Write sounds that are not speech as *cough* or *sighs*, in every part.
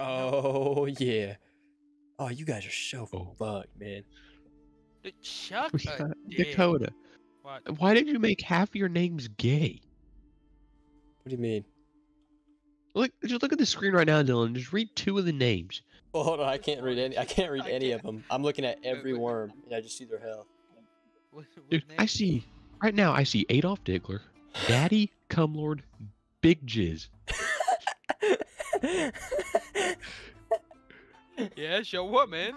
Oh *laughs* yeah. Oh, you guys are so Oh. fucked, man. Dude, Chuck We a got- dick. Dakota, What? why did you make half your names gay? What do you mean? Look, just look at the screen right now, Dylan. Just read two of the names. Well, hold on. I can't read any. I can't read I any of can't. them. I'm looking at every wait. worm, and I just see their hell. What, what Dude, I see right now. I see Adolf Diggler, Daddy Cumlord, Big Jizz. *laughs* Yeah, show what, man?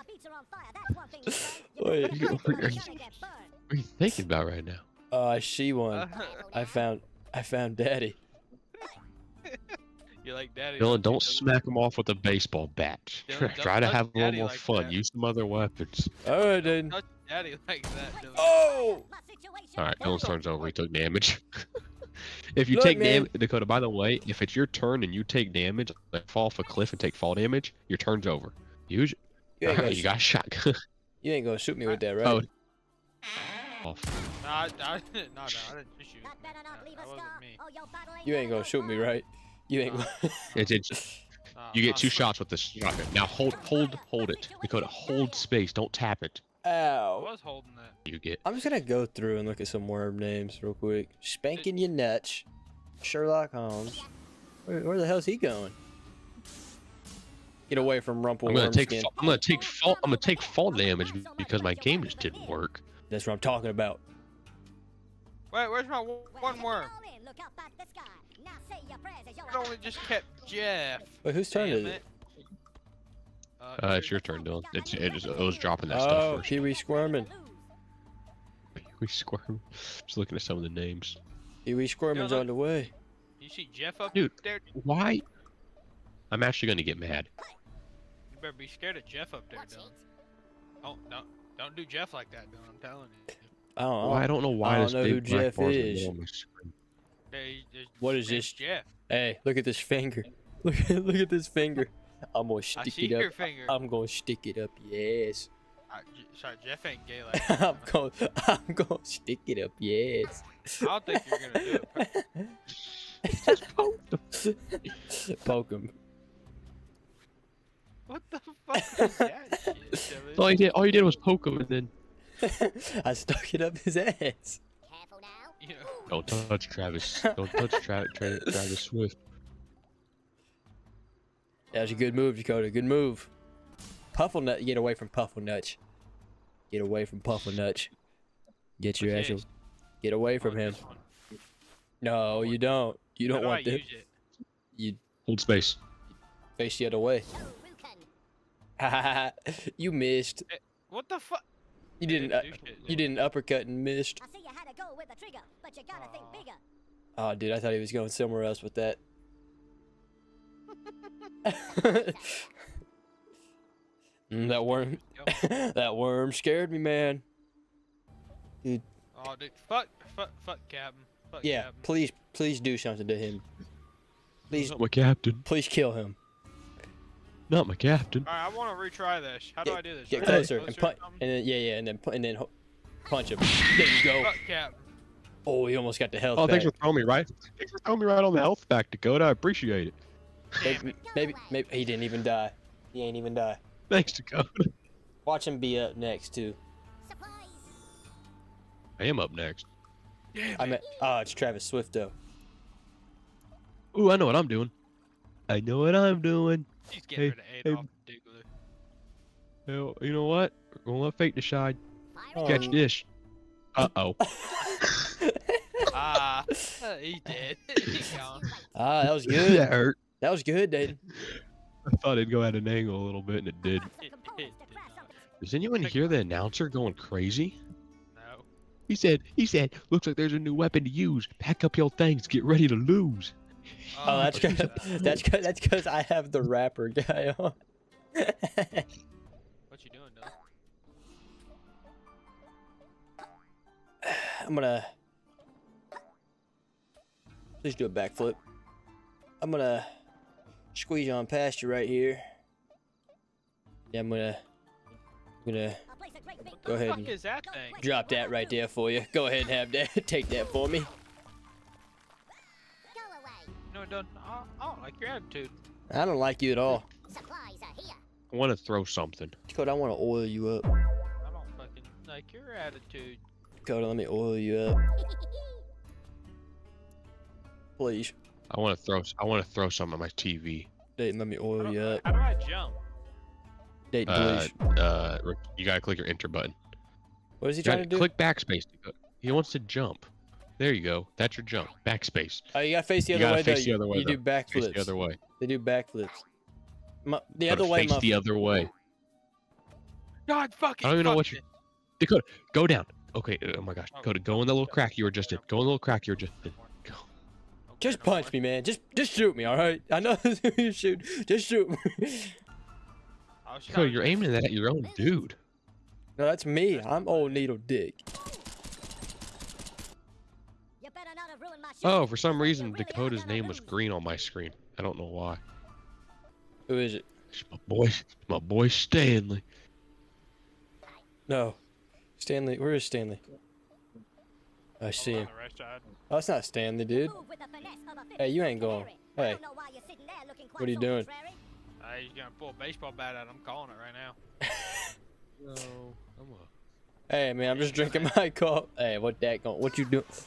*laughs* Wait. You- What are you thinking about right now? Oh, I see one. Uh, I found. I found Daddy. *laughs* you like daddy? Dylan, don't smack him off with a baseball bat. Dylan, Try to have a little more like fun. that. Use some other weapons. All right, then. Touch daddy like that. Dylan. Oh! All right, Dylan's turns over. He took damage. *laughs* if you Look, take man. damage, Dakota. By the way, if it's your turn and you take damage, like fall off a cliff and take fall damage, your turn's over. Use. You ain't, *laughs* gonna, you sh- got shot. *laughs* you ain't gonna shoot me with that, *laughs* oh. right? Oh. off. Nah, I, I, no, no, I didn't shoot you. That, that wasn't me. You ain't gonna shoot me, right? You ain't. Nah. Gonna... It's, it's, you get two shots with this shotgun. Now hold, hold, hold it. Dakota, hold space. Don't tap it. I Ow! was holding that. You get. I'm just gonna go through and look at some worm names real quick. Spanking your nuts. Sherlock Holmes. Where, where the hell's he going? Get away from Rumple I'm gonna take. Wormskin. I'm gonna take fall. I'm gonna take fall damage because my game just didn't work. That's what I'm talking about. Wait, where's my one, one worm? It only just kept Jeff. Wait, whose turn is Damn it? Uh, it's your turn, Dylan. It's, it, was, it was dropping that Oh, stuff first. Pee Wee Squirmin. We squirm. *laughs* Just looking at some of the names. Pee Wee Squirmin's look. on the way. You see Jeff up Dude. there? Why? I'm actually gonna get mad. You better be scared of Jeff up there, Dylan. Don't, don't, don't do Jeff like that, Dylan. I'm telling you. I don't know. Why I don't know why I don't this know big who black Jeff bar's in the is. middle of my screen. There, What is this? Jeff. Hey, look at this finger. *laughs* Look look at this finger. I'm gonna I stick see it your up. finger. I'm gonna stick it up yes. ass. Sorry, Jeff ain't gay like *laughs* that. I'm gonna, I'm gonna stick it up yes. I don't think you're gonna do it. *laughs* Just poked him. Poke him. What the fuck is that shit, Dylan? All you did, all you did was poke him, and then *laughs* I stuck it up his ass. You know, don't touch Travis. Don't touch Tra- Tra- Travis Swift. That was a good move, Dakota. Good move. Pufflenut, get away from Puffle Pufflenut. Get away from Pufflenut. Get your What's actual. Get away from him. No, you don't. You don't do want I that. use it? You Hold space. face the other way. you *laughs* missed. What the fuck? You didn't. Uh, you didn't uppercut and missed. I see you had to go with the trigger, but you gotta think bigger. Oh, dude, I thought he was going somewhere else with that. Mm, that worm. *laughs* that worm scared me, man. Dude. Oh, dude, fuck, fuck, fuck, Captain. Fuck, Yeah, Captain. please, please do something to him. Please, Not my captain. please kill him. Not my captain. All right, I want to retry this. How do I do this? Get Do I closer and or punch, and then yeah, yeah, and then pu- and then punch him. There you go. Fuck, Captain. Oh, he almost got the health Oh, thanks for back. throwing me right. Thanks for throwing me right on the health back, Dakota. I appreciate it. Maybe, maybe, maybe he didn't even die. He ain't even die. Thanks, Dakota. Watch him be up next too. Surprise! I am up next. I mean, oh, it's Travis Swift though. Ooh, I know what I'm doing. I know what I'm doing. He's getting Hey, rid of hey. Diggler. Hell, you know what? We're gonna let fate decide. Oh. Catch this. *laughs* Uh oh. Ah, he did. *laughs* he gone. Ah, that was *laughs* good. that hurt. That was good, dude. I thought it'd go at an angle a little bit, and it did. It Components did. to crash up. Does anyone hear the announcer going crazy? No. He said, he said, looks like there's a new weapon to use. Pack up your things, get ready to lose. Oh, oh that's okay. cause, *laughs* *laughs* that's cause, that's because I have the rapper guy on. *laughs* What you doing, Dylan? *sighs* I'm gonna please do a backflip. I'm gonna squeeze on past you right here. Yeah, I'm gonna I'm gonna I'll place a great big Go ahead and is that thing? drop that right there for you. Go ahead and have that. *laughs* Take that for me. Go away. No, it doesn't. I, I don't like your attitude. I don't like you at all. Supplies. I want to throw something. Dakota, I want to oil you up. I don't fucking like your attitude. Dakota, let me oil you up, *laughs* please. I want to throw. s- I want to throw something at my TV. Dayton, let me oil do, you up. how do I jump? Dayton, Uh, please. uh, you gotta click your enter button. What is he You trying gotta do? click backspace. He wants to jump. There you go. That's your jump. Backspace. Oh, you gotta face the You other gotta way. though. face the other way, You do though. backflips. The other way. They do backflips. My, the other way, face the other way. God fucking. I don't even know what you- it. Dakota, go down. Okay. Oh my gosh. Oh, Dakota, go in the little crack you were just in. Go in the little crack you were just in. Go. Okay, just punch me, man. Just just shoot me, all right? I know *laughs* you shoot. Just shoot me. I was Dakota, trying you're aiming that at your own dude. no, that's me. I'm old needle dick. You better not have ruined my show. Oh, for some reason, you really are Dakota's name was green on my screen. I don't know why. Who is it? It's my boy, my boy Stanley. No. Stanley. Where is Stanley? I see On him. the right side. Oh, it's not Stanley, dude. Move with the finesse of a Hey, you ain't going. Hey. don't know why you're sitting there looking What are you doing? contrary. Uh, he's gonna pull a baseball bat out. I'm calling it right now. *laughs* No, I'm a. Hey, man, I'm just drinking my *laughs* cup. Hey, what that going? What you doing? This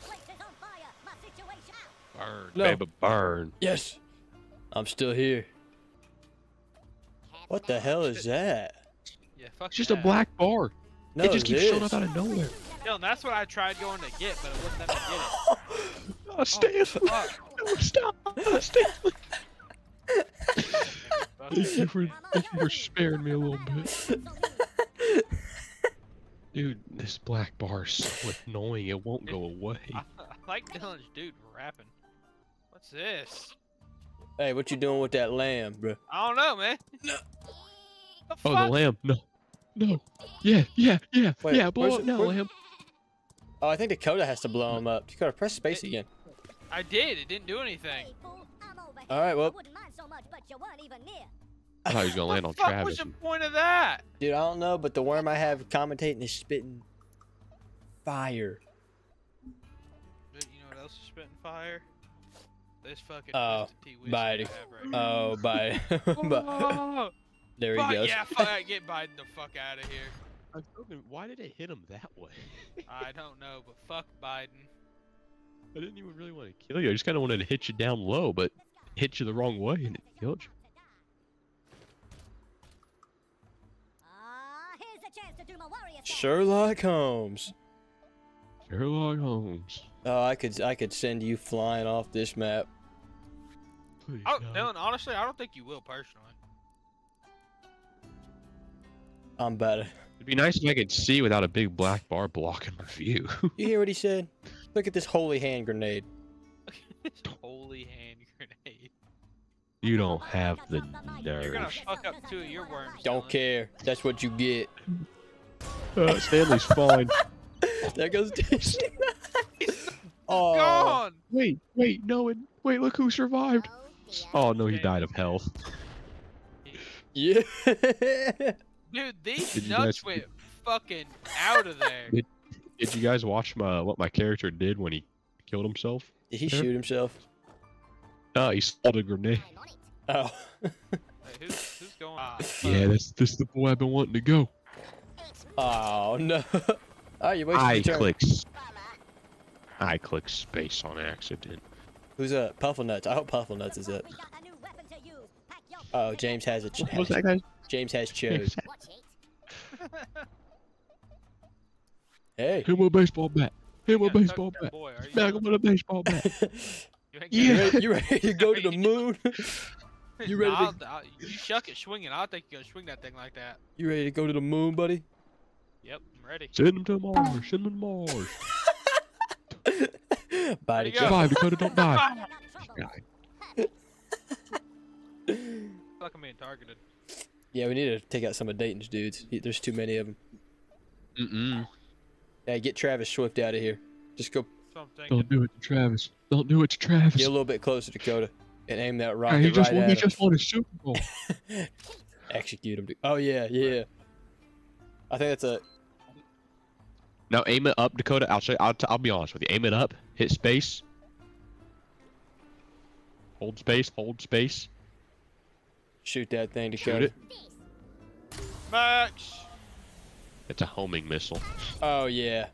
place is on fire. My situation. Burn, No. baby, burn. Yes. I'm still here. What the hell is that? Yeah, fuck It's just a black bar. No, it just keeps showing up out of nowhere. Dylan, that's what I tried going to get, but it wouldn't let me get it. *laughs* Oh, Stanley. Oh, fuck. No, stop. Stanley. Fuck Thank you it. for, thank you for sparing me a little bit. Dude, this black bar is so annoying. It won't go away. I, I like Dylan's dude rapping. What's this? Hey, what you doing with that lamb, bro? I don't know, man. No. The Oh, the lamb. No. No. Yeah, yeah, yeah. Wait, yeah, blow up it- now, lamb. Oh, I think Dakota has to blow him up. Dakota, press space It- again. I did. It didn't do anything. Hey, fool, I'm over All here. right, well- I wouldn't mind so much, but you weren't even near. I thought he was gonna land on What the fuck Travis. was the point of that? Dude, I don't know, but the worm I have commentating is spitting fire. Dude, you know what else is spitting fire? This fucking Oh, Twisted Tea whiskey bye, I Dak- have right Oh, bye. *laughs* But- *laughs* there he fuck, goes. yeah, fuck, get Biden the fuck out of here. I'm thinking, why did it hit him that way? I don't know, but fuck Biden. *laughs* I didn't even really want to kill you. I just kind of wanted to hit you down low, but hit you the wrong way and it killed you. Ah, here's a chance to do my warrior stuff. Sherlock Holmes. Sherlock Holmes. Oh, I could I could send you flying off this map. Please, Oh, no. Dylan, honestly, I don't think you will personally. I'm about to. It'd be nice if I could see without a big black bar blocking my view. *laughs* You hear what he said? Look at this holy hand grenade. *laughs* Holy hand grenade. you don't have the nerve. You're gonna fuck up two of your worms. Don't Dylan. care. That's what you get. Uh, Stanley's fine. *laughs* There goes Disney. oh, Gone. Wait, wait, no, and wait, look who survived. Oh no, he died of health. yeah. Dude, these Did nuts guys- went *laughs* fucking out of there. Did- Did you guys watch my what my character did when he killed himself? Did he Sure. shoot himself? No, he stole a grenade. Oh. Hey, who's, who's going? Ah, *laughs* Yeah, fuck. this this the boy I've been wanting to go. Oh no. *laughs* Oh, you wasted I your turn. click. s- I click space on accident. Who's up? Puffle Nuts. I hope Puffle Nuts is up. Oh, James has a. Ch- What was that guy's? James has *laughs* chose. Hey. Hit my baseball bat. Hit my You baseball bat. Boy, are you Smack him with a baseball bat. *laughs* *laughs* You ain't You Yeah. ready, you ready to go to the moon? You ready to- I'll- I'll- you shuck it swinging. I don't think you're gonna swing that thing like that. You ready to go to the moon, buddy? Yep, I'm ready. Send him to Mars. Send him to Mars. Body Where'd? Survive, Dakota. Don't die. Fuck, I'm being targeted. Yeah, we need to take out some of Dayton's dudes. He- There's too many of them. Mm-mm. Hey, get Travis Swift out of here. Just go That's what I'm thinking. Don't do it to Travis. Don't do it to Travis. get a little bit closer, Dakota, and aim that Hey, rocket he just right won. at He just won a Super Bowl. *laughs* Execute him. Dude. Oh yeah, yeah. I think that's a. Now aim it up, Dakota. I'll show. I'll, t- I'll be honest with you. Aim it up. Hit space. Hold space. Hold space. Shoot that thing, to Shoot Dakota. it. Max. It's a homing missile. Oh yeah.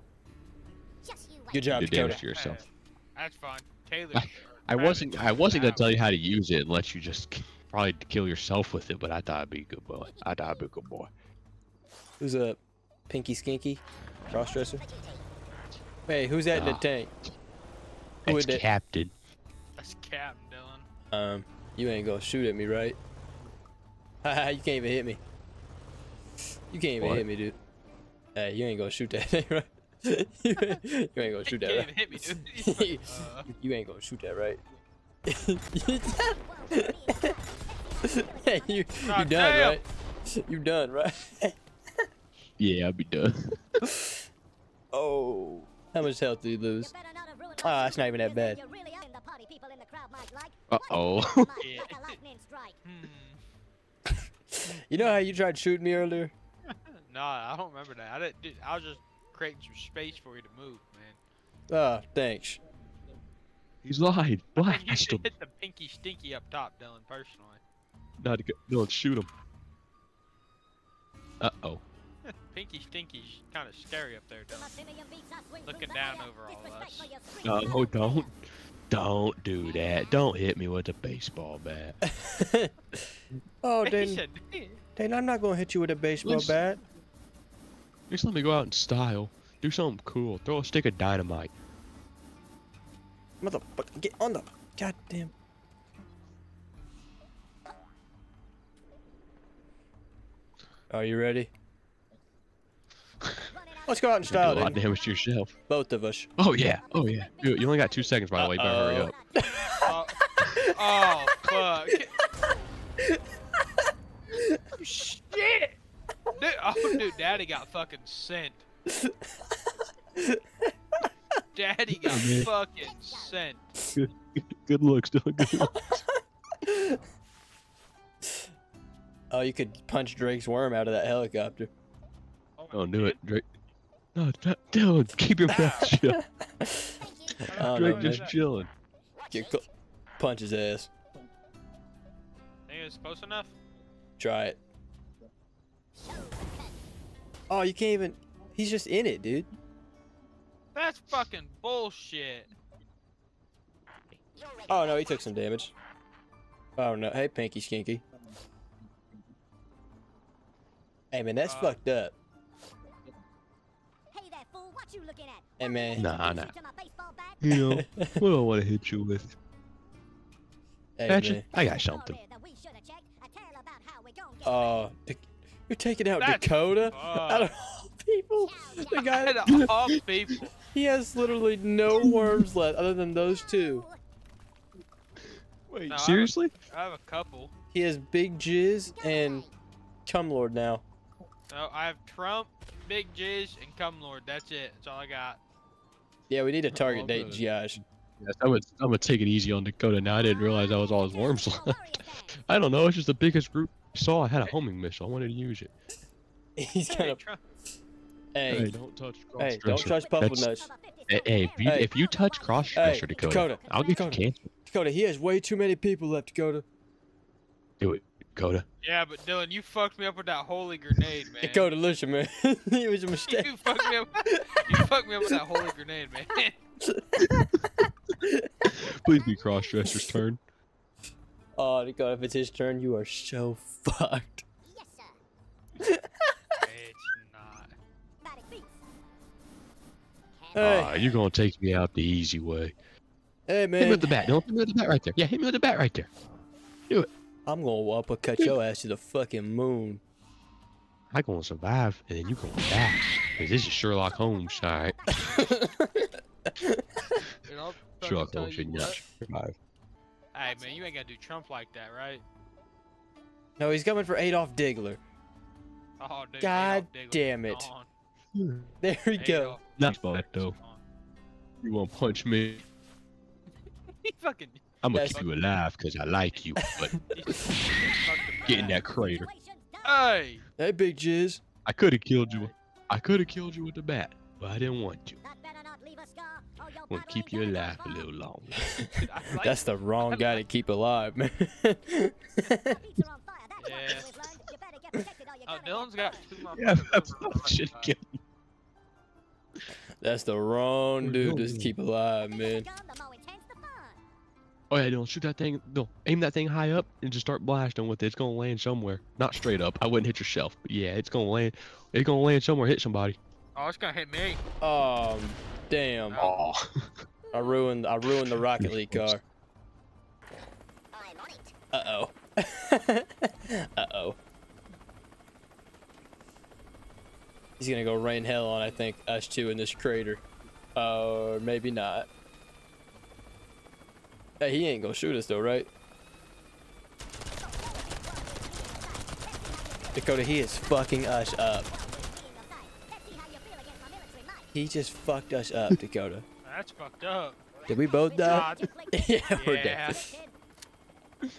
Just you wait. Good job, You did damage to yourself. Hey, that's fine. Taylor. I wasn't. I wasn't gonna tell you how to use it unless you just probably kill yourself with it, but I thought I'd be a good boy. I thought I'd be a good boy. Who's a pinky skinky crossdresser? Hey, who's that in the Ah. tank? Who It's would that? Captain. That's Captain Dylan. Um, you ain't gonna shoot at me, right? Haha, *laughs* you can't even hit me. You can't even What? hit me, dude. Hey, you ain't gonna shoot that *laughs* thing, right? *laughs* you, ain't, gonna shoot You that, can't right? even hit me, dude. uh, you ain't gonna shoot that, right? hey, you, you done, damn. right? You done, right? Yeah, I'll be done. oh. How much health do you lose? Ah, it's not even that bad. Uh oh. Yeah. hmm. You know how you tried shooting me earlier? *laughs* Nah, I don't remember that. I didn't. Dude, I was just creating some space for you to move, man. Ah, thanks. He's lied. you Blast should him. hit the pinky stinky up top, Dylan. Personally, Not to go. No, shoot him. Uh oh. *laughs* pinky stinky's kind of scary up there, Dylan. Looking down over all of us. No, don't. Don't do that. Don't hit me with a baseball bat. *laughs* oh, He then, then I'm not gonna hit you with a baseball Listen. bat. Just let me go out in style. Do something cool. Throw a stick of dynamite. Motherfucker, get on the goddamn. Are you ready? Let's go out in Do a style, lot of then. damage to yourself. Both of us. Oh yeah. Oh yeah. You, you only got two seconds by the way. You better hurry up. oh, *laughs* oh, fuck. *laughs* Shit! Dude, oh, dude, Daddy got fucking sent. Daddy got oh, Yeah, fucking sent. Good looks, Dylan. Good looks. Oh, you could punch Drake's worm out of that helicopter. Oh, Don't do it, Drake. No, d- Dylan, keep your mouth *laughs* shut. Oh, Drake no, just man. chilling. Get cl- punch his ass. Think it's close enough? Try it. Oh, you can't even. He's just in it, dude. That's fucking bullshit. Oh no, he took some damage. Oh no, hey Pinky Skinky. Hey man, that's Uh, fucked up. Hey man. Nah, nah. To my baseball bat? You know, *laughs* what do I want to hit you with? Hey Patrick, man. I got something. Story that we shoulda checked. A tale about how we gon' get Oh, Dak- you're taking out That's Dakota *laughs* out of all people. The guy, Out of *laughs* all people. he has literally no worms left other than those two. Wait, No, I seriously? I have a couple. He has Big Jizz and Cumlord now. No, I have Trump, Big Jizz, and Cum Lord. That's it. That's all I got. Yeah, we need a target Oh, date, good. Josh. Yes, I'm gonna, I'm gonna take it easy on Dakota now. I didn't realize that was all his worms left. *laughs* I don't know. It's just the biggest group I saw. I had a homing missile. I wanted to use it. *laughs* He's Hey, kind of. Trump. Hey, Hey, don't touch cross hey, don't touch Puffle That's- Nuts. Hey, hey, if you, Hey. if you touch cross-dresser, Hey, Dakota, Dakota, I'll get Dakota. you cancer. Dakota, he has way too many people left, Dakota. Do it, Dakota. Yeah, but Dylan, you fucked me up with that holy grenade, man. Dakota, listen, man. *laughs* it was a mistake. You fucked me up. You fucked me up with that holy grenade, man. *laughs* Please be cross-dresser's turn. Oh, Dakota, if it's his turn, you are so fucked. Yes, sir. it's not. Hey, Ah, you're gonna take me out the easy way. hey, man. Hit me with the bat. Don't hit me with the bat right there. Yeah, hit me with the bat right there. I'm gonna uppercut your ass to the fucking moon. I gonna survive, and then you gonna die. Cause this is Sherlock Holmes, alright? *laughs* Dude, I'll fucking Sherlock tell Holmes you should not survive. Hey, man, you ain't gotta do Trump like that, right? No, he's coming for Adolf Diggler. Oh, dude. God Adolf Diggler, damn it. gone. *laughs* There we go. Not Diggler, bad though. You wanna punch me? *laughs* He fucking. I'm gonna Yes. keep you alive because I like you, but *laughs* he fucked him get in that crater. Hey! Hey, Big Jizz. I could have killed you. I could have killed you with the bat, but I didn't want to. That better not leave a scar, or your Want battle to keep you alive a little longer. *laughs* Like *laughs* That's the wrong I guy to keep alive, man. Beats are on fire, Dylan's got two more. Yeah, players that's over on that shit side. again. That's the wrong dude to keep alive, man. Oh yeah, Dylan, shoot that thing. No, aim that thing high up and just start blasting with it. It's gonna land somewhere. Not straight up. I wouldn't hit your shelf, but yeah, it's gonna land. It's gonna land somewhere. Hit somebody. Oh, it's gonna hit me. Oh, damn. Oh. *laughs* I ruined I ruined the Rocket League car. I'm. Uh-oh. *laughs* Uh-oh. He's gonna go rain hell on, I think, us two in this crater. Or maybe not. Hey, he ain't gonna shoot us though, right? Dakota, he is fucking us up. Let's see how you feel against my military might. He just fucked us up, *laughs* Dakota. That's fucked up. Did we both die? *laughs* Yeah, we're Yeah. dead. *laughs*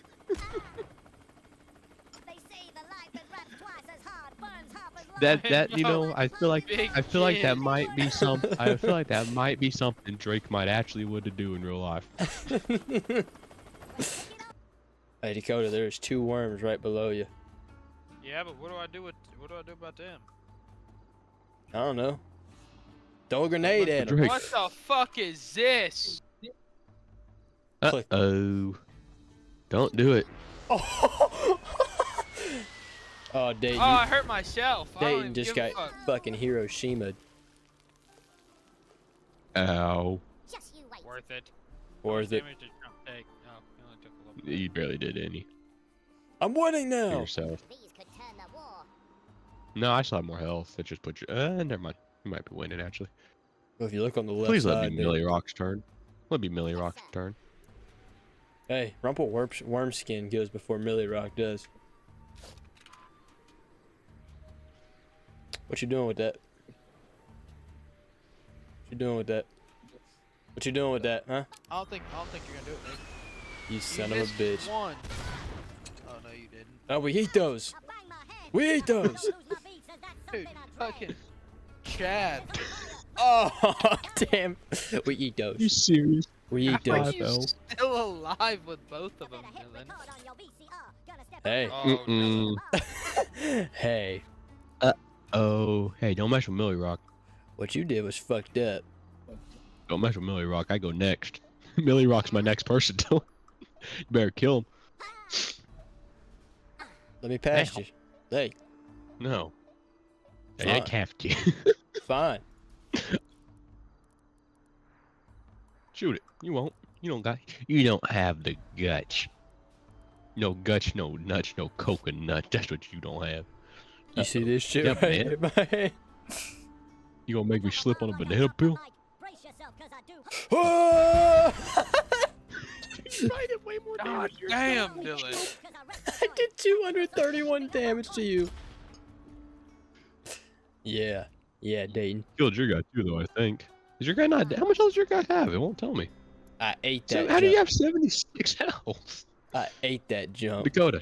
*laughs* That that you know, I feel like big I feel like that kid. might be some. *laughs* I feel like that might be something Drake might actually would to do in real life. *laughs* Hey, Dakota, there's two worms right below you. Yeah, but what do I do with what do I do about them? I don't know. Throw a grenade at him. What the fuck is this? Uh oh. Don't do it. Oh, oh Dayton, Oh, I hurt myself. I don't Dayton just give a got fuck. fucking Hiroshima. Ow. Just you wait. Worth it. Worth it. Damage did Trump take? He only took a little bit. You barely did any I'm winning now. yourself. These could turn the war. No, I still have more health. It just put you. Uh, never mind. You might be winning actually. Well, if you look on the left Please let side, me there- Millie Rock's turn. Let me Millie Rock's turn. hey, Rumple worm, worm skin goes before Millie Rock does. What you doing with that? What you doing with that? What you doing with that, huh? I don't think I don't think you're gonna do it, Nick. You You son of a bitch. One. Oh no, you didn't. Oh, we eat those. I bang my head. We eat those. lose my beats, and that's Dude, something I dread. fucking Chad. *laughs* Oh, *laughs* damn. We eat those. You serious? We eat How are those. Five you still alive with both of them, Dylan? record on your VCR. Gonna step Hey. Oh, Mm-mm. no. *laughs* hey, uh, Oh, hey, don't mess with Millie Rock. what you did was fucked up. Don't mess with Millie Rock. I go next. *laughs* Millie Rock's my next person. *laughs* You better kill him. Let me pass you. Hey, No. I Fine. ain't have to. fine. Shoot it. You won't. You don't got. You don't have the guts. No guts, no nuts, no coconut. That's what you don't have. You see this shit Yep, *laughs* right man. in my hand? You gonna make me slip on a banana peel? Brace yourself, 'cause I do. Oh! I did way more God damn, Dylan. *laughs* I did 231 damage to you. Yeah. Yeah, Dayton. Killed your guy too, though. I think. Is your guy not? How much health does your guy have? It won't tell me. I ate that. So that how do you have 76 *laughs* health? I ate that jump. Dakota,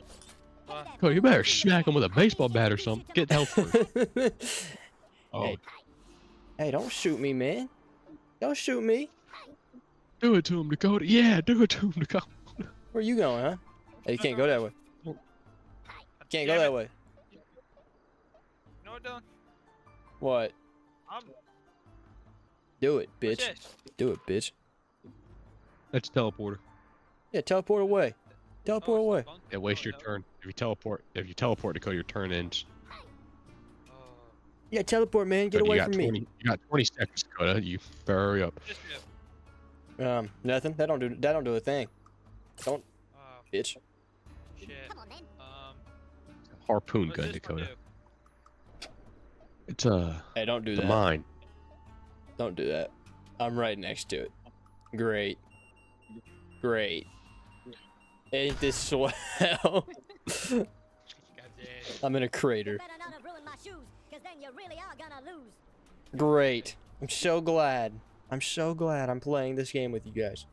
What? Dakota, you better smack him with a baseball bat or something. Get health first. *laughs* Oh, Hey. hey, don't shoot me, man. Don't shoot me. do it to him, Dakota. Yeah, do it to him, Dakota. Where are you going, huh? Hey, you can't go that way. Can't go that way. You know what, Dylan? What? I'm. Do it, bitch. Do it, bitch. That's teleporter. Yeah, teleport away. Oh, Teleport away. Yeah, waste oh, your turn. If you teleport, if you teleport, Dakota, your turn ends. Yeah, teleport, man. Get Dakota, away from 20, me. You got 20 seconds, Dakota. You better hurry up. Um, nothing. That don't do. That don't do a thing. Don't, oh, bitch. shit. Come on, then. Um, Harpoon gun, Dakota. do? It's uh Hey, don't do the that. mine. Don't do that. I'm right next to it. Great. Great. Ain't this *laughs* swell? God *laughs* damn. I'm in a crater. Better not have ruined my shoes, 'cause then you really are gonna lose. Great. I'm so glad. I'm so glad I'm playing this game with you guys.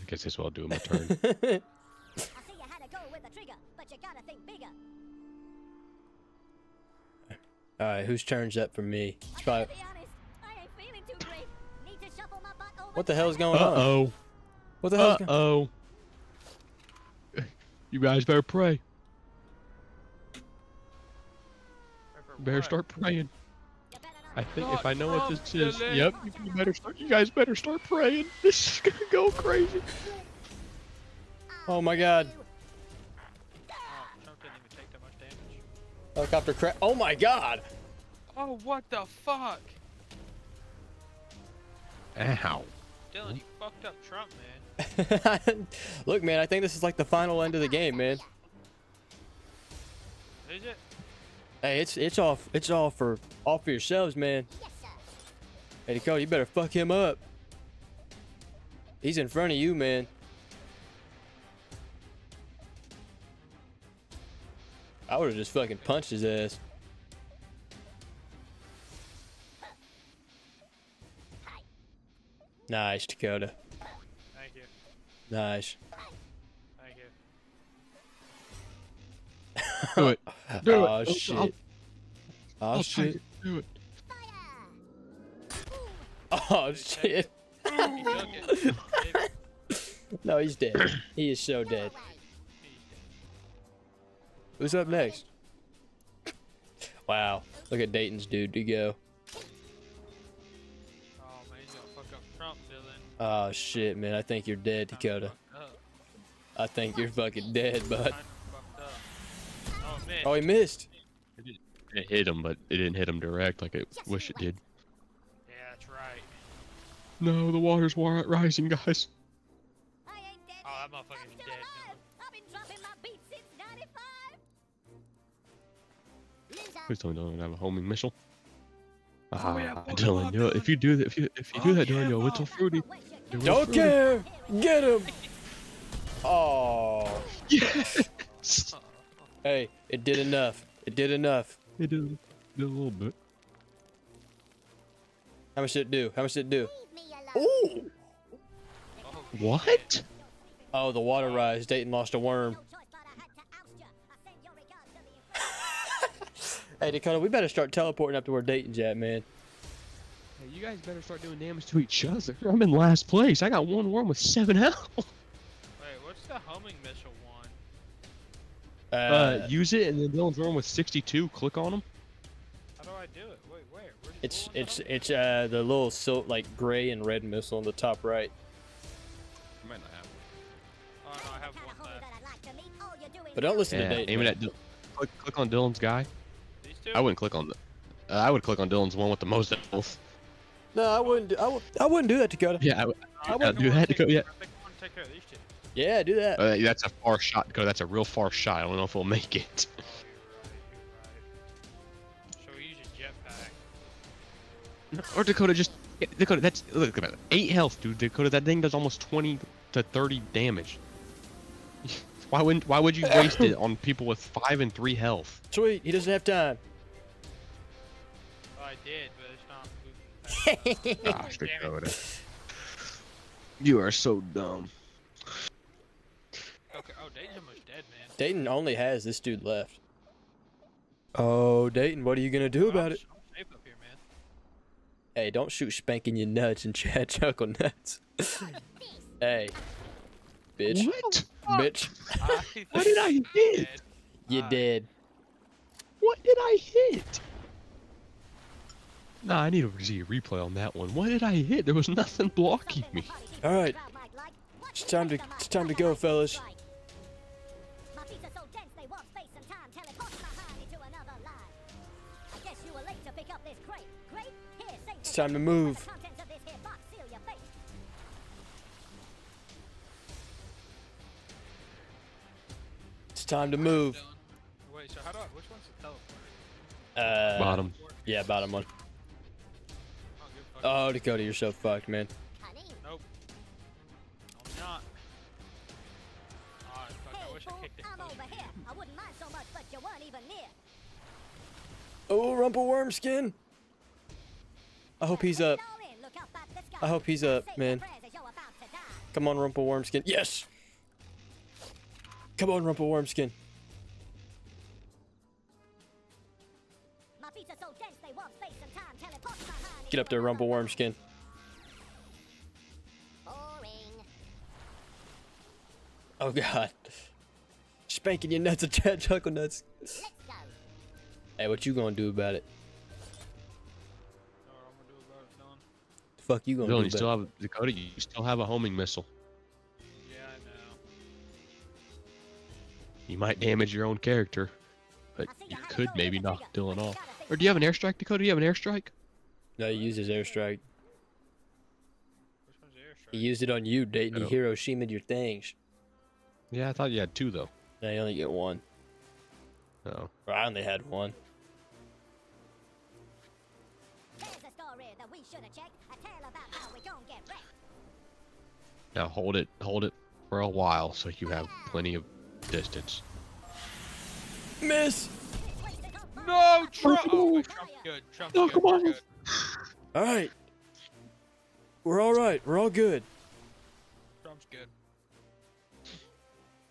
I guess that's what I'll do in my turn. *laughs* I see you had to go with the trigger, but you gotta think bigger. Alright, whose turn's up for me? Probably- honest, I ain't feeling too great. Need to shuffle my butt over What the to hell's the- going Uh on? oh. What the hell's Uh going oh. You guys better pray. Better start praying. You better not I think Not if I know what this is, Dylan. yep, you better start. You guys better start praying. *laughs* This is gonna go crazy. Oh my god. Trump didn't even take that much damage. Helicopter crash. Oh my god. Oh, what the fuck? Ow. Dylan, you fucked up Trump, man. *laughs* Look, man, I think this is like the final end of the game, man. Is it? Hey, it's it's all it's all for all for yourselves, man. Yes, sir. Hey, Dakota, you better fuck him up. He's in front of you, man. I would have just fucking punched his ass. Nice, Dakota. Thank you. Nice. Thank you. Do it. *laughs* Do oh I'll- shit. I'll- oh I'll take shit. Do it. Oh shit. He took it. Maybe. No, he's dead. He is so dead. Who's up next? Wow. Look at Dayton's dude to go. Oh shit, man. I think you're dead, Kinda Dakota. I think you're fucking dead, bud. Kinda fucked up. Oh. Oh, he missed. It hit him, but it didn't hit him direct like it wish it did. Yeah, that's right. No, the water's wa- rising, guys. I ain't dead. Oh, that I'm motherfucker's still dead. alive. I've been dropping my beats since 95. Please tell me don't have a homing missile. Oh, Ah, yeah, fuck Dylan, him you up, if you do that, if you if you do that, yeah, Dylan, you'll fuck. whistle fruity. You'll? Don't fruity. care. Get him. Oh. *laughs* Yes. Hey, it did enough. It did enough. It did, did a little bit. How much did it do? How much did it do? Leave me alone. Ooh. Oh, What? Oh, the water rise. Dayton lost a worm. Hey, Dakota, we better start teleporting up to where Dayton's at, man. Hey, you guys better start doing damage to each other. *laughs* I'm in last place. I got one worm with seven health. *laughs* Wait, what's the homing missile one? Uh, Uh, use it, and then Dylan's worm with 62. Click on him. How do I do it? Wait, where? Where it's you it's it's uh the little silk like gray and red missile on the top right. You might not have Oh no, I have one left. that I'd like to meet. All you do is But don't listen to Yeah, Dayton. aim it at Click, click on Dylan's guy. These two? I wouldn't click on the. Uh, I would click on Dylan's one with the most health. No, I wouldn't. Do, I, would, I wouldn't do that, Dakota. Yeah, I, would- I uh, think I do wanna that, Dakota, yeah. I think I want to take care of these two. Yeah, do that. uh, that's a far shot, Dakota. That's a real far shot. I don't know if we'll make it. You're right. You're right. So we use a jetpack. Or Dakota just yeah, Dakota. That's look at that. Eight health, dude. Dakota, that thing does almost 20 to 30 damage. *laughs* Why wouldn't? Why would you *laughs* waste it on people with five and three health? Sweet. He doesn't have time. I did, but it's not moving. Gosh, *laughs* Dakota. You are so dumb. Okay. Oh, Dayton's almost dead, man. Dayton only has this dude left. Oh, Dayton, what are you gonna do I'm about it? s- I'm safe up here, man. Hey, don't shoot spanking your nuts and *laughs* Chad chuckle nuts. *laughs* hey, bitch, What? bitch, What did I think hit? You dead. What did I hit? Nah, I need to see a replay on that one. What did I hit? There was nothing blocking me. All right, it's time to it's time to go, fellas. My feet are so dense they warp space and time, teleport my heart into another line. I guess you were late to pick up this crate. Great, here, save It's time to move. The contents of this here box seal your fate. It's time to move. Wait, so how do I? Which one's the teleporter? Uh, Bottom. Yeah, bottom one. Oh, good fuck. Dakota, you're so fucked, man. Nope. I'm not. Oh, fuck, I Hey, wish I kicked it. I'm over here. I wouldn't mind so much, but you weren't even near. Oh, Rumple Wormskin. I hope he's up. All in, look up at the sky. I hope he's up, man. prayers as you're about to die. Come on, Rumple Wormskin. Yes. Come on, Rumple Wormskin. Get up there, Rumble Rumple line. Wormskin. Oh God. Spanking your nuts and Chad chuckle nuts. Hey, what you gonna do about it? Know what I'm gonna do about it, Dylan? The fuck you gonna Dylan, do you still about have Dakota. You still have a homing missile. Yeah, I know. You might damage your own character, but you you had a could maybe knock Dylan off. Gotta think Or do you have an airstrike, Dakota? Do you have an airstrike? No, he used his airstrike. Which one's airstrike? He used it on you, Dayton. I He don't- Hiroshima your things. Yeah, I thought you had two though. Now you only get one. Oh, Or I only had one. There's a story that we should have checked. A tale about how we gon' get wrecked. now hold it, hold it for a while so you have plenty of distance. Miss. No, Trump. Oh, wait, Trump's good. Trump's No, good. come on. good. All right. We're all right. We're all good. Trump's good.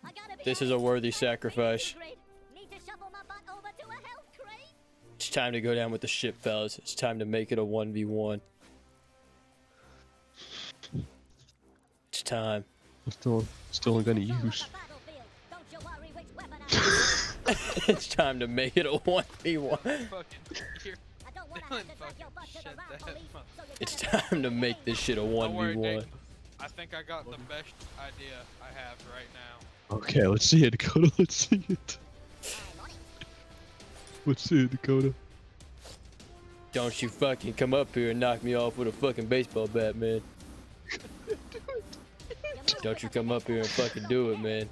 I gotta be This is a worthy sacrifice. grid. Need to shuffle my butt over to a health crate. It's time to go down with the ship, fellas. It's time to make it a 1v1. It's time. I'm Still, still gonna use. *laughs* it's time to make it a 1v1. Fucking. You're, I don't wanna Dylan *laughs* have to drag your fucking butt to the shut round that police, fuck. so you It's gotta time to make this shit a don't worry, 1v1. I think I got the best idea I have right now. Okay, let's see it, Dakota. *laughs* Let's see it. I'm it. Let's see it, Dakota. Don't you fucking come up here and knock me off with a fucking baseball bat, man. Don't you come up here and fucking do it, man.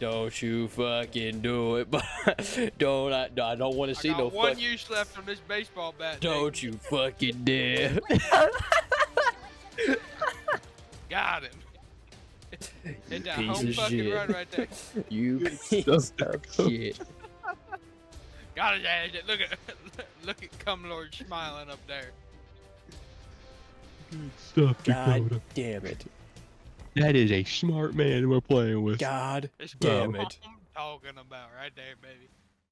Don't you fucking do it. *laughs* but don't I, I don't want to see got no one fuck. use left on this baseball bat. Don't you fucking dare. *laughs* Got him. *laughs* Hit that Piece home of fucking shit. run right there. you piece of shit. Got his ass. Look at look at Cum Lord smiling up there. Good stuff, God Dakota. damn it. That is a smart man we're playing with. God It's damn what it. I'm talking about right there, baby.